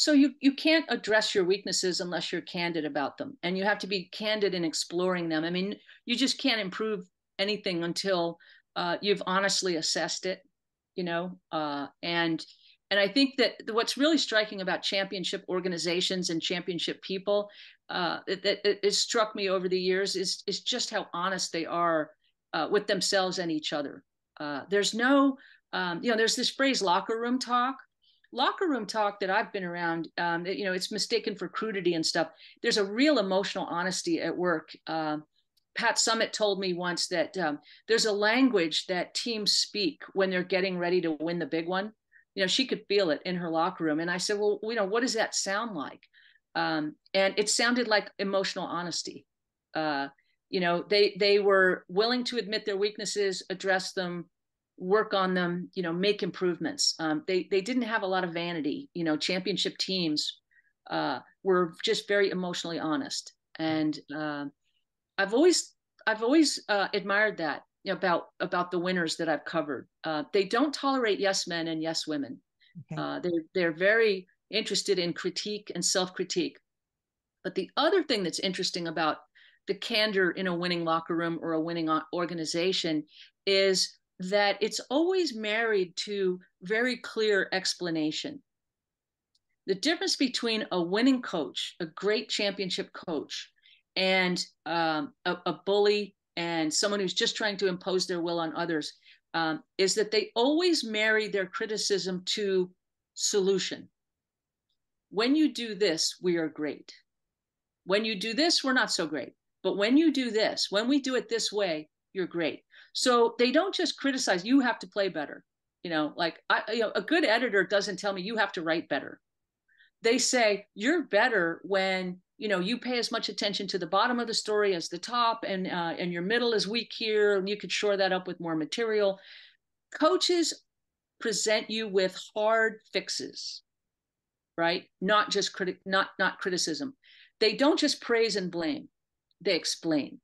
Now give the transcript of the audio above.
so you you can't address your weaknesses unless you're candid about them and you have to be candid in exploring them. I mean you just can't improve anything until uh, you've honestly assessed it you know uh, and and i think that what's really striking about championship organizations and championship people uh, that, that has struck me over the years is is just how honest they are uh, with themselves and each other. Uh, there's no um, you know there's this phrase locker room talk locker room talk that I've been around, um, you know, it's mistaken for crudity and stuff. There's a real emotional honesty at work. Uh, Pat Summitt told me once that um, there's a language that teams speak when they're getting ready to win the big one. You know, she could feel it in her locker room. And I said, well, you know, what does that sound like? Um, and it sounded like emotional honesty. Uh, you know, they they were willing to admit their weaknesses, address them, work on them, you know, make improvements. Um, they they didn't have a lot of vanity. You know, championship teams uh, were just very emotionally honest, and uh, I've always I've always uh, admired that about about the winners that I've covered. Uh, they don't tolerate yes men and yes women. Okay. Uh, they're they're very interested in critique and self critique. But the other thing that's interesting about the candor in a winning locker room or a winning organization is that it's always married to very clear explanation. The difference between a winning coach, a great championship coach, and um, a, a, bully and someone who's just trying to impose their will on others um, is that they always marry their criticism to solution. When you do this, we are great. When you do this, we're not so great. But when you do this, when we do it this way, you're great. So they don't just criticize you have to play better. You know, like I, you know, a good editor doesn't tell me you have to write better. They say you're better when you know you pay as much attention to the bottom of the story as the top, and uh, and your middle is weak here, and you could shore that up with more material. Coaches present you with hard fixes, right? Not just critic, not not criticism. They don't just praise and blame; they explain